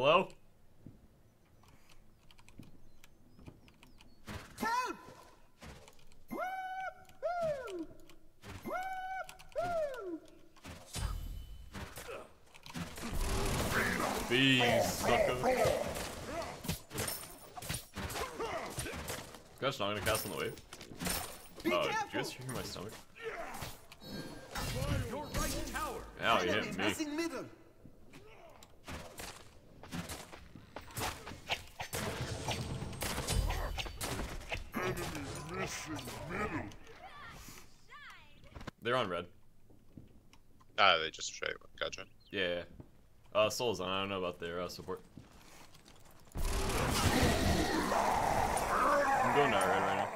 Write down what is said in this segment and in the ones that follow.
Hello? Help! Bees, sucker. Gosh, gonna cast on the wave. Be Oh, did you careful! guys hear my stomach? Ow, you hit me. missing middle. They're on red. Ah, they just straight. Gotcha. Yeah. Uh, Sol's on. I don't know about their uh, support. I'm going to red right now.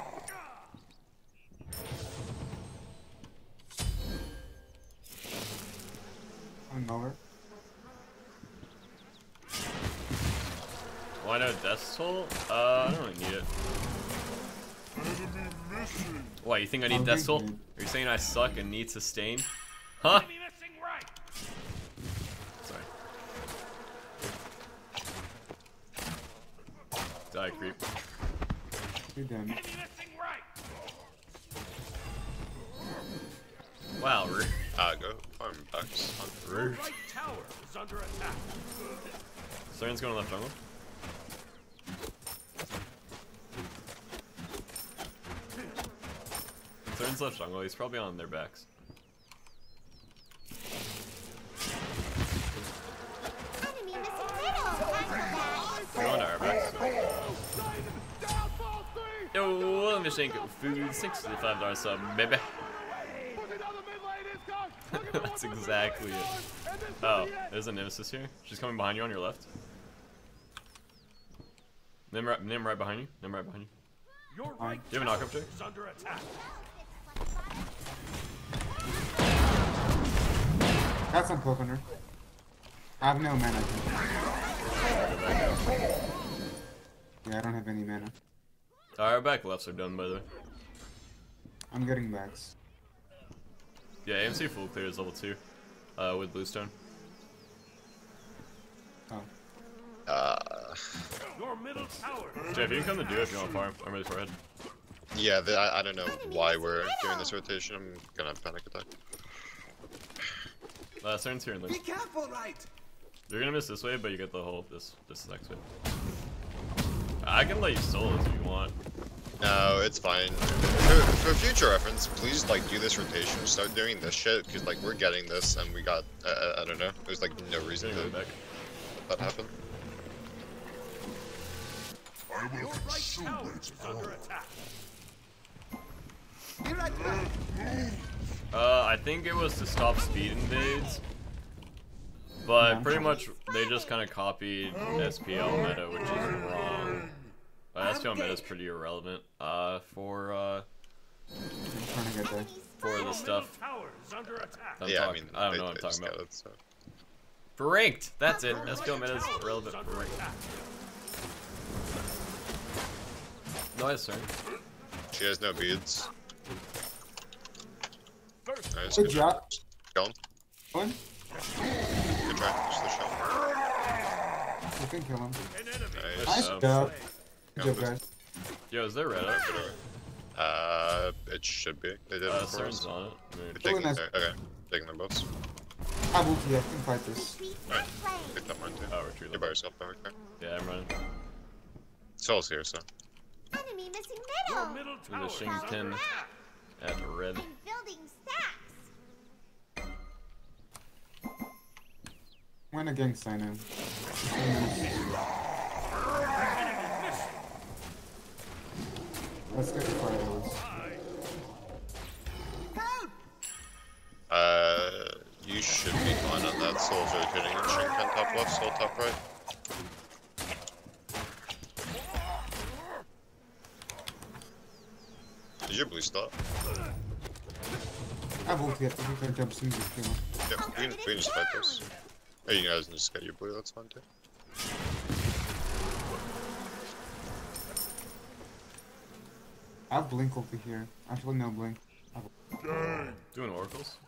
I'm nowhere. Why no Death's Toll? Uh, I don't really need it. Why, you think I need Death's Toll? Are you saying I suck and need sustain? Huh? Enemy missing right. Sorry. Die, creep. You're done. Enemy missing right. Wow, rude. Ah, go farm bucks. Your Rude. right tower is under attack. Siren's going left jungle. Siren's left jungle. He's probably on their backs. Enemy missing middle. They're on our backs. Yo, let me think. Food, sixty-five dollars sub, baby. That's exactly it. Oh, there's a nemesis here. She's coming behind you on your left. Nim right, Nim right behind you. Nim right behind you. Your right Do you have a knock up check? under attack. Got some poke on her. I have no mana. Yeah, I don't have any mana. Our back lefts are done, by the way. I'm getting backs. Yeah, AMC full clear is level 2. Uh, with Bluestone. Oh. Uh, Your middle tower. Jeff, you can come to do it if you want to farm. I'm ready for red. yeah, the, I, I don't know why we're doing this rotation. I'm gonna panic attack. Uh, Siren's here and Be careful, right? You're gonna miss this wave, but you get the whole, this, this next wave. I can let you solo if you want. No, it's fine. For, for future reference, please like do this rotation. Start doing this shit because like we're getting this and we got uh, I don't know. There's like no reason Getting to back. let that happen. Your right tower is under attack. Be right back. Uh, I think it was to stop speed invades. But pretty much, they just kind of copied SPL meta, which is wrong. SPL meta is pretty irrelevant. Uh, for uh, I'm to get there. for the stuff. middle tower is under. I'm yeah, I mean I don't they- know what I'm talking about. got it, so. For ranked, that's it. Your SPL meta is tower irrelevant is for under ranked. attack. Nice, sir. She has no beads. First, Nice. Good job. Going. One. Good try. Just the shot. You can kill him. an. Nice. Nice job. Yeah, Good job, but- Yo, is there red up? Uh, it should be. They did Uh, it for us. on it. They're taking, nice. they're- okay, taking their boats. I will, yeah, I can fight this. Retreat Alright. and play. Pick up mine too. Oh, retreat You're by level. yourself, though, okay? Yeah, I'm running. Sol's here, so. Enemy missing Your middle. middle the tower is Shinken. At red. And building stacks. I'm gonna gang sign him. Let's get the fireworks. Uh, you should be fine on that. soldier rotating and Shinken top left, Sol top right. Did your blue stop? I won't get can jump soon just kill him. Yep, we can, we can just fight this. Oh, you guys can just get your blue, that's fine too. I have Blink over here. Actually, no Blink. Have... Doing oracles.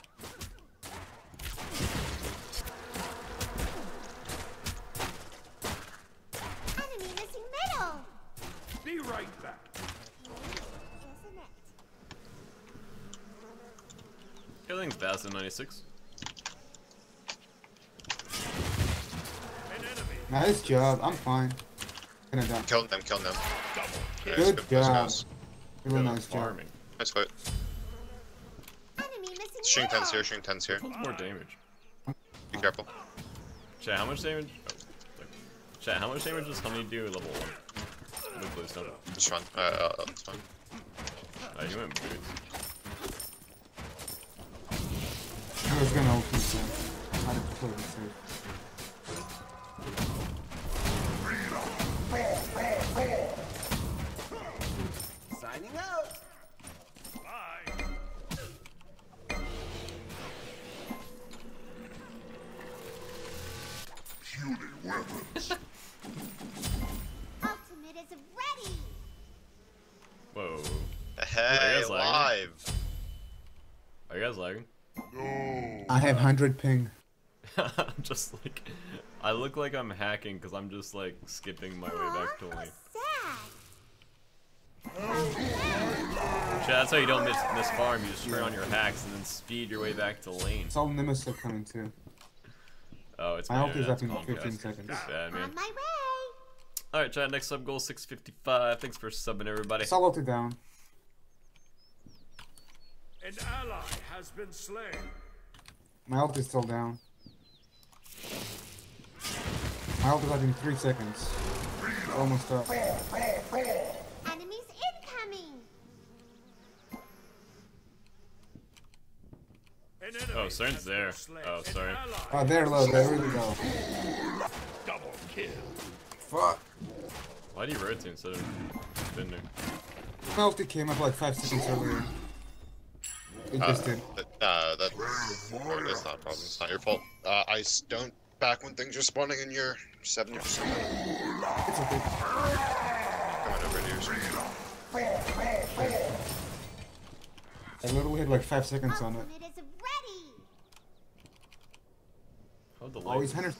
Enemy missing middle. Be right back. Killing fast at 96. Nice job, I'm fine. Gonna die. Them, Killing them. Good nice, job guys. Really Good nice job. farming. Nice fight. Enemy Shooting tens here, shooting tens here. More damage? Be careful. Chat, how much damage? Oh. Chat, how much damage does Honey do level 1? No, please don't. Just run. Uh, uh, uh, it's fine. Oh, you went boots. I was gonna open so I had to play it safe. Hey, guys live. Are you guys lagging? I have 100 ping. I'm just like, I look like I'm hacking because I'm just like skipping my way back to Aw, lane. Chat, that's how you don't miss miss farm. You just turn on your hacks and then speed your way back to lane. It's all Nemesis coming too. Oh, it's My ult is internet, up in 15 seconds. Bad man. On my way. All right, chat. Next sub goal 655. Thanks for subbing, everybody. Solo to down. An ally has been slain. My ult is still down. My ult is up in 3 seconds. Almost up. Enemies incoming. Oh, Cern's there. Oh, sorry. ally Oh, ah, they're low. They're really. Double kill. Fuck. Why do you rotate instead of bending? My ulti came up like 5 seconds earlier. It Uh, just uh, that, oh, that's not a problem. It's not your fault. Uh, I s- don't back when things are spawning in your 70%. It's okay. Coming over here. I literally had like 5 seconds on it. Ultimate is ready. The Oh, he's lag? 100.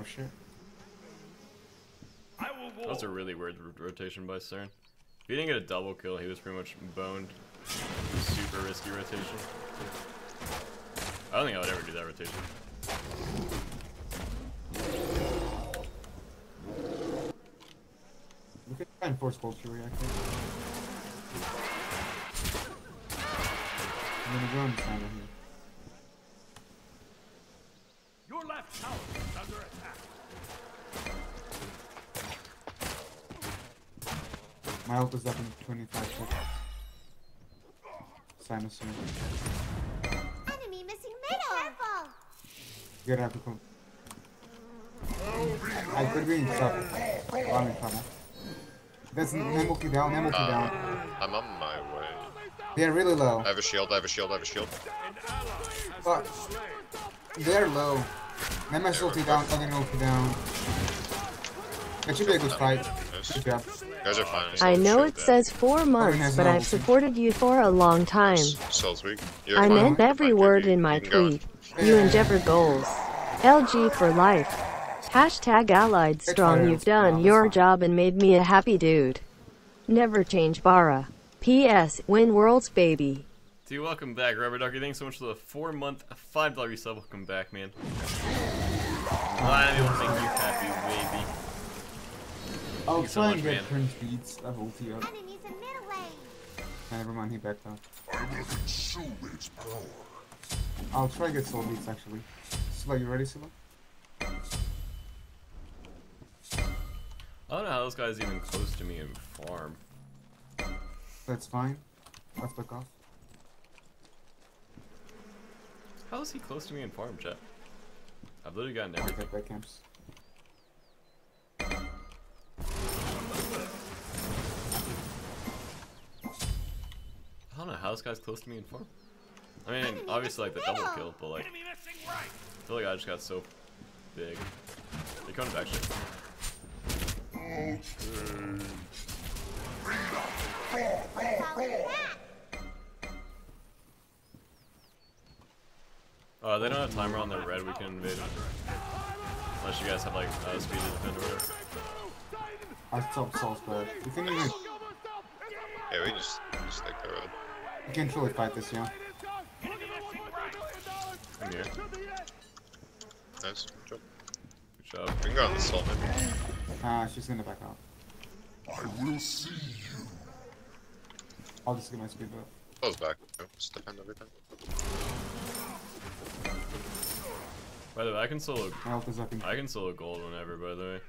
Oh shit. I will That was a really weird rotation by Cern. If he didn't get a double kill, he was pretty much boned. Super risky rotation. I don't think I would ever do that rotation. We could try and force culture reactor. I'm gonna go on this handle here. Your left tower is under attack. My ult is up in 25 seconds. Sinus here. Enemy missing middle. Careful. You gotta have to come. I could be in trouble. I'm in trouble. That's Nemoki down, Nemoki Uh, down. I'm on my way. They're really low. I have a shield, I have a shield, I have a shield. An ally has Fuck. been slain. They're low. Nemesis ulti down, other ulti down. That should be a good fight. Nice. Good job. You guys are fine. I know it dead. says four months, but I've supported you for a long time. Cells weak. I meant every fine, word in my you can go. tweet. You endeavor goals. LG for life. Hashtag allied strong. You've done your job and made me a happy dude. Never change Bara. P.S. Win worlds, baby. T, welcome back, Rubber Ducky. Thanks so much for the four month, five dollar sub. Welcome back, man. Glad able to make you happy, baby. I'll you so try much, and get man. Prince beats. I have ulti up. Enemies in middle lane. Nah, Never mind, he backed off. I'll try and get soul beats actually. Scylla, you ready, Scylla? I don't know how this guy's even close to me in farm. That's fine. Let's back off. How is he close to me in farm, chat? I've literally gotten I'll everything. get back camps. Don't know how this guy's close to me in farm. I mean, obviously like the double kill, but like right. I feel like I just got so big. They coming back shit. Falling back. Oh, they don't have timer on their red. We can invade them. Unless you guys have like uh, speed to defend or whatever. I stopped Saul's bad. We can even Yeah, we just just take the road. You can truly fight this, yeah. I'm here. Nice. Good job. Good job. We can go on the soul maybe. Ah, she's gonna back off. I will see you. I'll just get my speed up. Close back. Just defend everything. By the way, I can solo. My ult is up in I can solo gold whenever. By the way.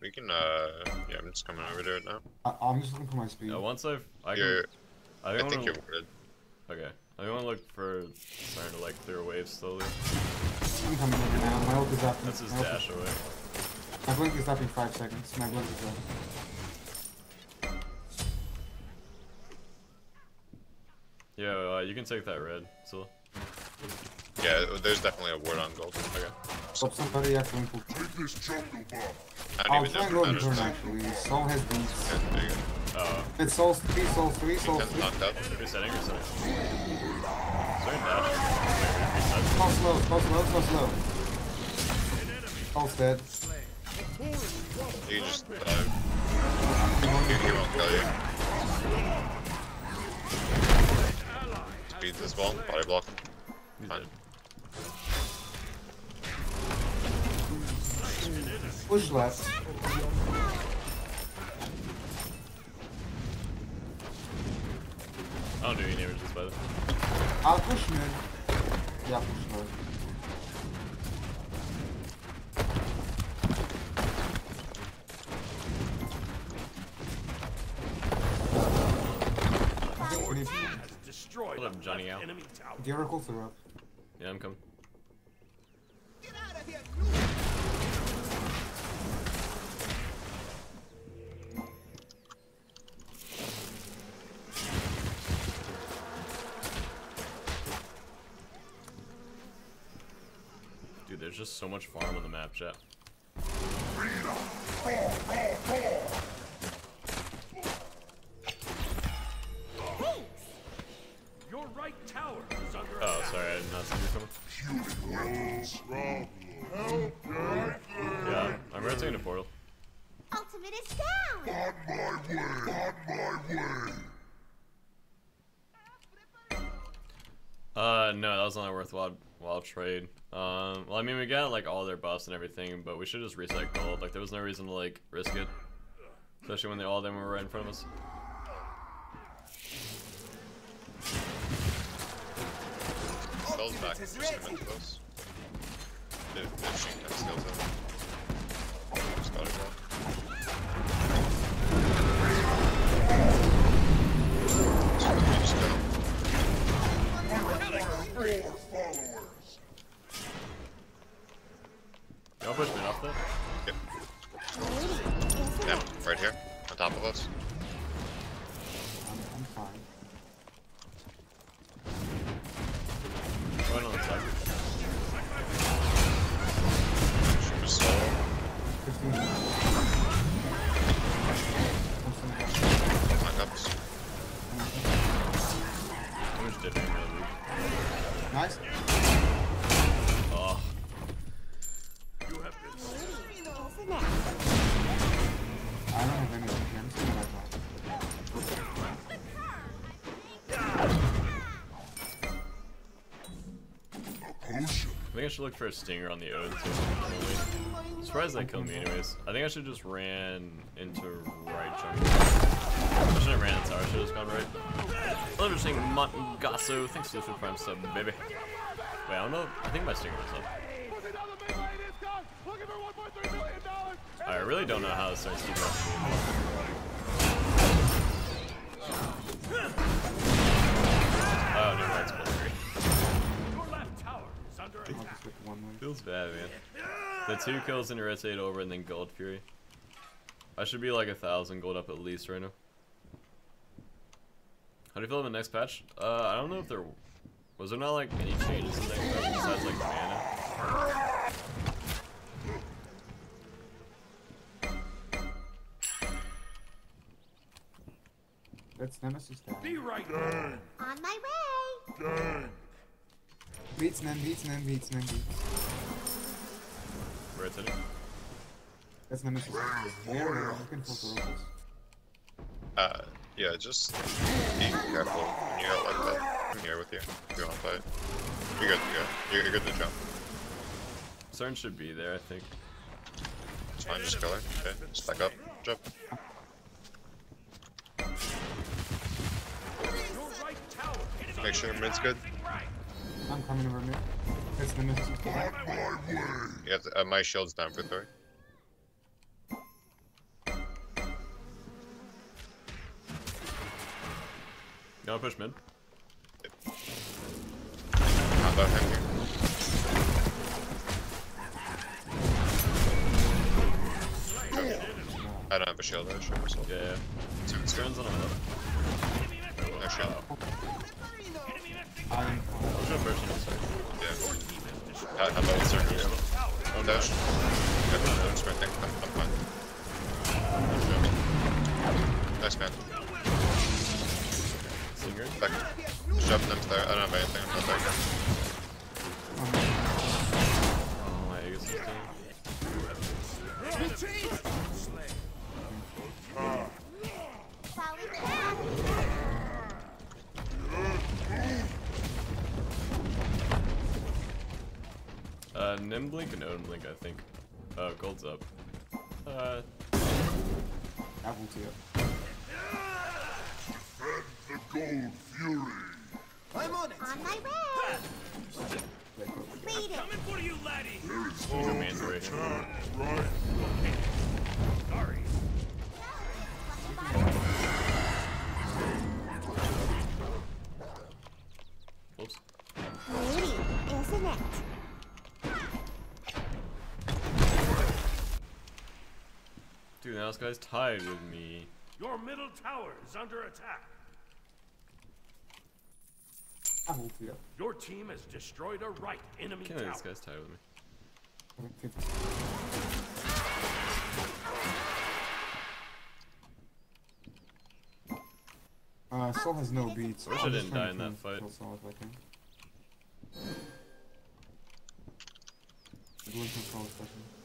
We can, uh, yeah, I'm just coming over to it now. I I'm just looking for my speed. Yeah, once I've, I You're, can. I, I think think you're wanna, worded. Okay. I want to look for starting to like clear waves slowly. I'm coming over now. My ult is up. That's his my, ult dash away. my blink is up in 5 seconds. My blink is up. Yeah, uh, you can take that red. So. Yeah, there's definitely a ward on gold. Okay. Stop somebody have to. Take this jungle buff. I don't I'll try know and go in turn actually. Sol has these. Yeah, there you go. Uh, It's souls 3, souls 3, souls 3. knocked out. resetting, resetting. Sorry, dash. Wait, slow, go slow, go slow. Sol's dead. You just dive. He, he won't kill you. Speed this wall, body block Fine. Push left. I don't do any damage this by the way. I'll push mid. Yeah, push left. Need- Has destroyed Hold up, Johnny the Al. enemy tower. The oracles are up. Yeah, I'm coming. There's just so much farm on the map, chat. Trade. Um, well, I mean, we got like all their buffs and everything, but we should just reset gold. Like, there was no reason to like risk it, especially when they all of them were right in front of us. Spells back, just come into us. If, if she can skills out. Just got it well. So we just go. Me? Yep. Yeah, right here, on top of us. I'm, I'm fine. Think I should look for a stinger on the Ode too. Surprised that killed me anyways. I think I should just ran into right jungle. I shouldn't have ran into tower, I should have just gone right. Well, interesting, Mongasso. Thanks for the food prime sub, baby. Wait, I don't know. I think my stinger was up. I really don't know how to start Steve Feels bad, man. The two kills and rotate over and then gold fury. I should be like a thousand gold up at least right now. How do you feel about the next patch? Uh, I don't know if there was there not like any changes in the next patch besides like mana. That's Nemesis down. Be right there. On my way. Gang. Beats Nem, beats Nem, beats Nem, beats. Rotating. That's Nemesis. Yeah, yeah, you can full oracles. Uh, yeah, just be careful when you out like that. I'm here with you. If you want to fight. You're good to go. You're, you're good to jump. Cern should be there, I think. It's fine, just kill her. Okay, just back up. Jump. Your right tower. Make sure mid's good. I'm coming over here. It's the miss. On my way. You have to, uh, my shield's down for Thor. You wanna push mid? Combo him here. I don't have a shield, I should myself. Yeah, yeah. Two it's Cern's on a left. No shield. I'm I'll go first and I'll start. Yeah. How about what's our? Oh, Dash. Good, no, it's right there. I'm, I'm fine. Nice man. Back. Jump them there. I don't have anything. I'm not back. Think. Uh, gold's up. Uh, Apple to it. The gold fury. On my way. Like, look. Coming for you, laddie. go man's right here. Right. Sorry. Whoops. Pretty, isn't it? Dude, now this guy's tied with me. Your middle tower is under attack. Apple to it. Your team has destroyed a right enemy Can't tower. this guy's tied with me. I think 50. Uh, Sol has no beads. wish I I'm didn't die in that fight. kill if I can. Blink and Sol especially.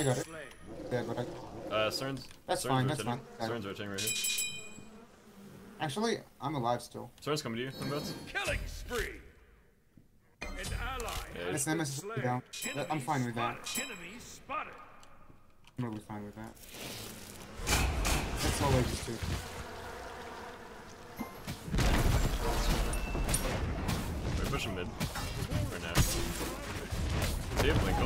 I got it. slain. Yeah, but I, Uh, Cern's. That's Cern's fine, that's rotating. fine. Cern's rotating right here. actually, I'm alive still. Cern's coming to you, Limbats. Killing spree. An ally Yeah, has Nemesis slain. down. I'm fine with that. Enemy spotted. I'm really fine with that. That's all I just do. We're pushing mid. Right now. See ya, Blink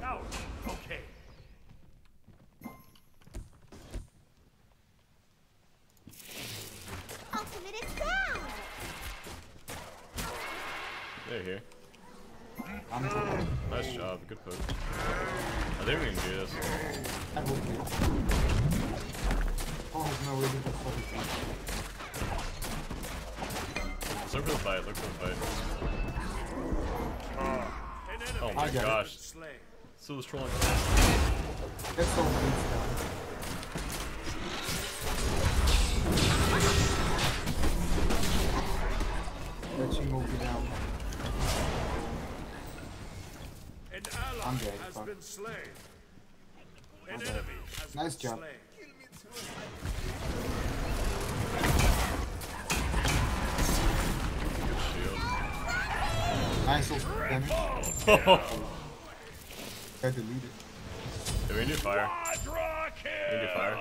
tower. Okay. Ultimate is down. They're here. I'm Nice job, good poke. I think we can do this. Apple to it. Sol has no way to fucking Let's look for the fight, look for the fight. Oh my I got it. Gosh. slain. Still was trolling. Get Sol beats down. Let you move you down. An ally I'm dead, has fuck. been slain. An enemy has Nice been job. slain. Nice ult damage. yeah, I deleted. we can do fire. Quadra We can do fire.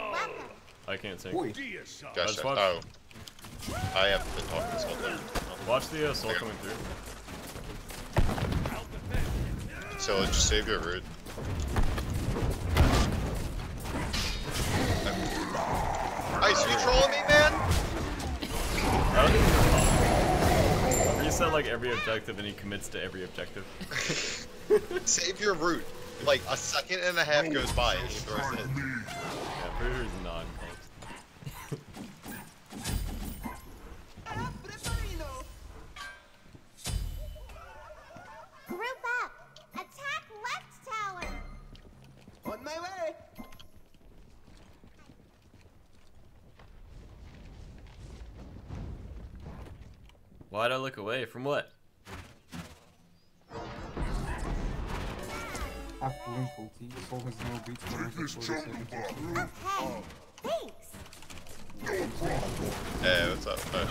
I can't sing. Boy, Deicide. Gosh, watch. oh. I have been talking this whole time. Watch the uh, soul coming through. So just save your root. Ice, you trolling me, man? Reset like every objective and he commits to every objective. Save your root. Like a second and a half goes by and he throws it. Yeah, pretty sure he's. Group up. Attack left tower. On my way. Why'd I look away? From what? For Take this 40 jungle. Okay. Thanks. Hey, what's up? Uh,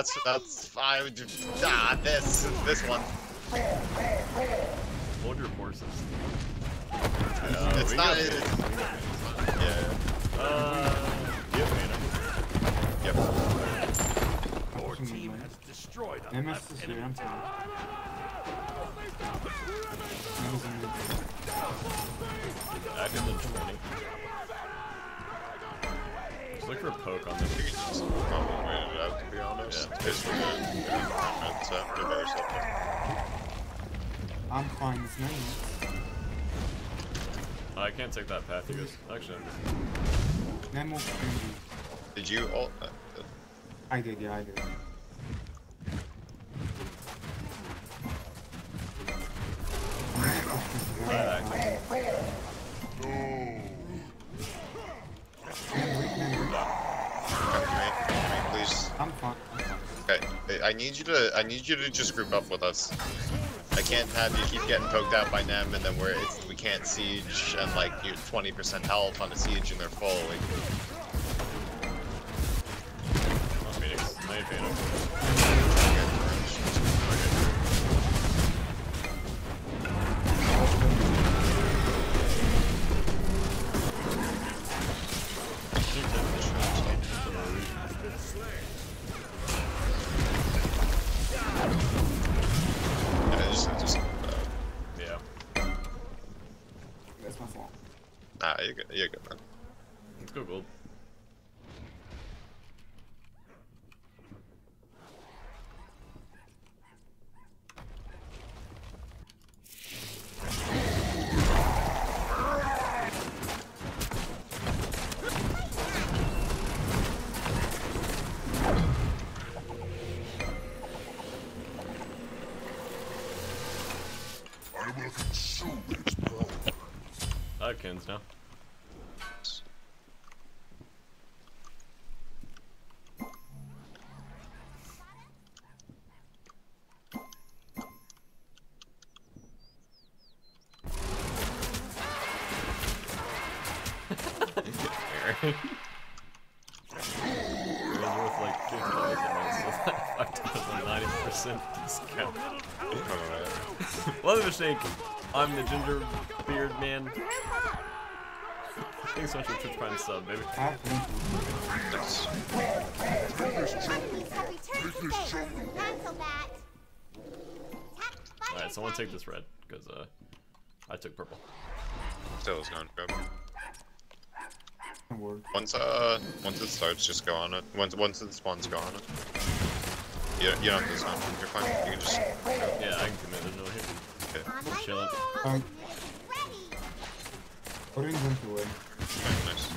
that's that's I would ah this this one. Hold your horses. It's not. got It, this. yeah. Uh, you have mana. Yep. Your team has destroyed a MS is here, I'm sorry. MS in mid. Active in 20. Just look for a poke on I them. think it's just probably waited it out to be honest. Yeah. It's basically good. Good environment, so they're very simple. I'm fine with Nemo. I can't take that path, you guys. Actually, Nemo can be. Did you ult? Uh, I did, yeah, I did. I- need you to I need you to just group up with us. I can't have you keep getting poked out by them and then we're it's, we can't siege and like you're 20% health on a siege and they're full. Like, you're good. You're good, man. Let's go gold. I will consume its power. I have Kins now. Alright. Love the shake. I'm the ginger beard man. Group up. Thanks so much for Twitch Prime sub, baby. Half blink ulti. Nice. Enemies have returned to base. Cancel that. Attack fire Alright, someone take this red, because uh, I took purple. Still is going grab. Doesn't. Once uh once it starts, just go on it. Once once it spawns, go on it. You, you don't have to stun. You're fine. You can just Yeah, I can commit. There's no hit. Okay. On my Chilling. way. Um, Ultimate is ready. Put in away. Okay, nice.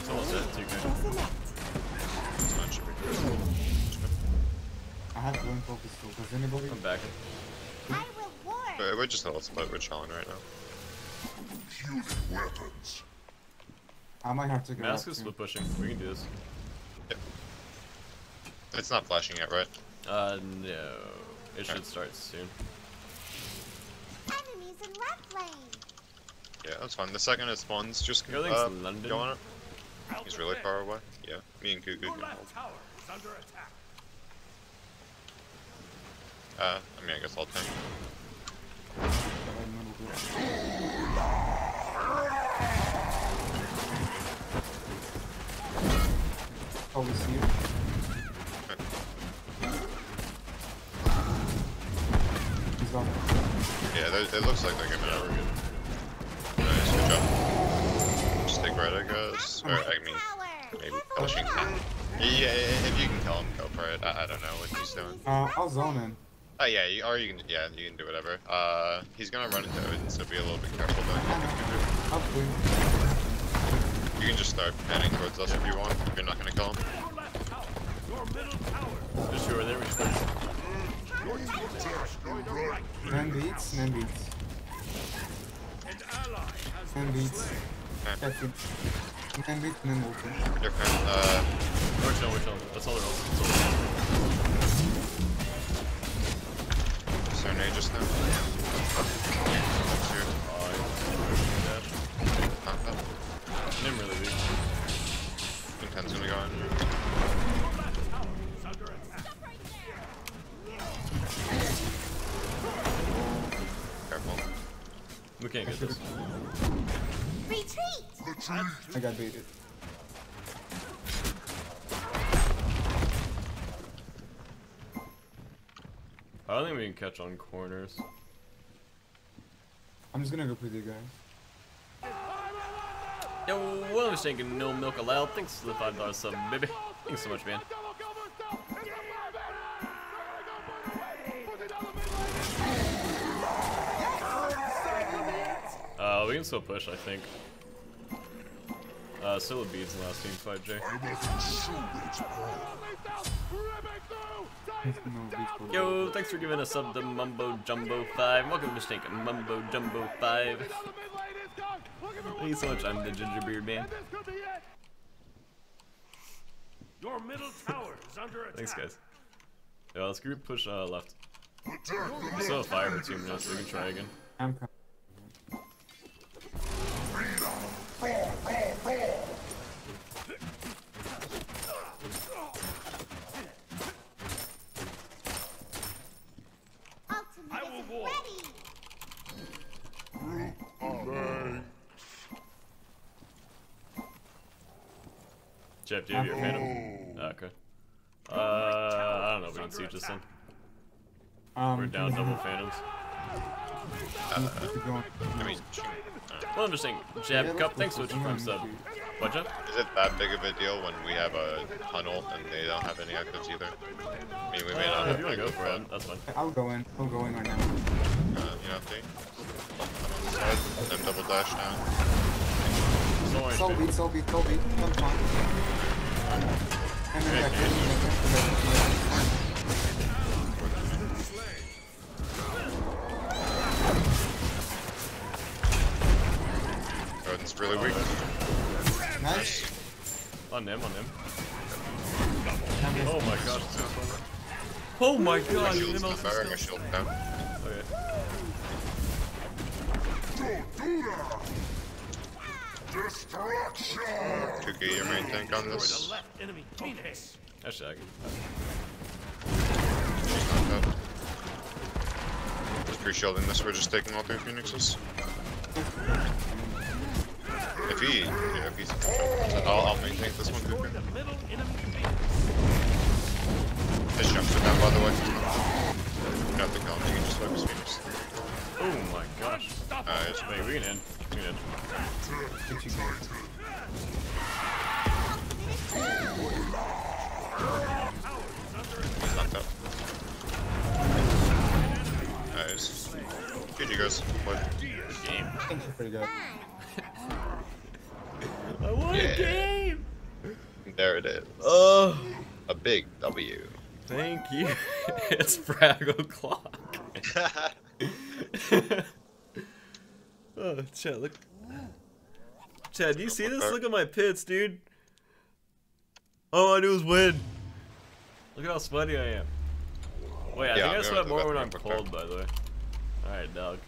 It's almost dead, too good. Isn't it? It's not should be good. I have blink focus still. Does anybody? I'm back. I will warn. We're, we're just a little split. We're chilling right now. Puny weapons. I might have to go. Mask is soon. split pushing. We can do this. It's not flashing yet, right? Uh, no. It should start soon. Enemies in left lane. Yeah, that's fine. The second it spawns, just Everything's uh, London. go on it. He's really far away. Yeah, me and Kuku can hold. tower is under attack. Uh, I mean, I guess I'll tank. Right middle bit. Oh, we see it. Yeah, it looks like they're gonna. Yeah, we're good. Nice, good job. Stick right, I guess. Or, I mean, Tower. maybe pushing. with Yeah, if you can kill him, go for it. I, I don't know what he's doing. Uh, I'll zone in. Oh yeah, you, or you can, yeah, you can do whatever. Uh, he's gonna run into Odin, so be a little bit careful though. I'll blink. You can just start panning towards us if you want, if you're not gonna kill him. Your middle tower. Just go over there. We just Your team destroyed a right. Nen beats, Nen beats. An ally has Nen beats. Okay. That's it. Nen beats, Nen. Different, uh, We're chilling, we're chilling. That's all they're all. That's all they're all. Serenade just now. Here, yeah. Dash. not that. Didn't really leave. Inten's gonna go in. I got baited. I don't think we can catch on corners. I'm just gonna go for you guys. Yo, what was thinking? No milk allowed. Thanks for the five dollars sub, baby. Thanks so much, man. Uh, we can still push, I think. Uh, still with beads in the last team fight, Jay. I must show its power. no beats for Yo, thanks for giving us sub to Mumbo Jumbo 5. Welcome to Snake Mumbo Jumbo 5. Thank you so much, I'm the Gingerbeard Man. Your middle tower is under attack. Thanks, guys. Yeah, let's group push uh, left. Attack the We still have fire for two minutes, so we can try again. I'm Jeff, do you have your phantom? Ah, okay. Uh, I don't know if we can see just then. Um, We're down double phantoms. Keep going. I mean, shoot. Well, I'm just saying, Yeah, Cup, thanks so this. much for gonna sub. shoot. What, Jeff? Is it that big of a deal when we have a tunnel and they don't have any echoes either? I mean, we may not Uh, have if you wanna go echoes, for but, it, that's fine. I'll go in. I'll go in right now. uh, you know, see? On the side, and then double dash down. Don't Soul beat, soul beat, soul beat. That's fine. Oh, Odin's really weak. Nice. On him, on him. Oh my god. Oh my My god, shield's not bearing a shield down. Okay. Uh. Don't do. Destruction. Could get your main tank on The this. left enemy Phoenix. Actually, I can. She's knocked out. Just pre-shielding this, we're just taking all three phoenixes. If he, yeah, if he's, I'll, I'll main tank this one, Destroy it's Fraggle Clock. oh, Chad, look. Chad, do you see this? Look at my pits, dude. All I do is win. Look at how sweaty I am. Wait, I Yeah, think I sweat going to the more when I'm bathroom real quick. cold, by the way. Alright, dog.